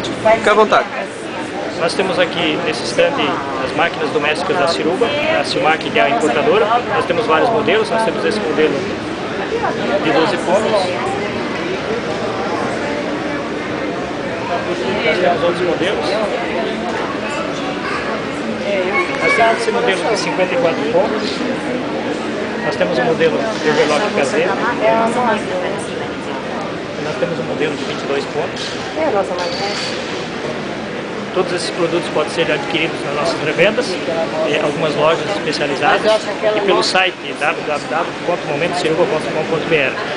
Fique à vontade. Nós temos aqui nesse stand as máquinas domésticas da Ciruba, a Silmac que é a importadora. Nós temos vários modelos, nós temos esse modelo de 12 pontos. Nós temos outros modelos. Nós temos esse modelo de 54 pontos. Nós temos um modelo de overlock caseiro. Temos um modelo de 22 pontos. É a nossa magnésio. Todos esses produtos podem ser adquiridos nas nossas revendas, em algumas lojas especializadas e pelo site www.momentoceruba.com.br.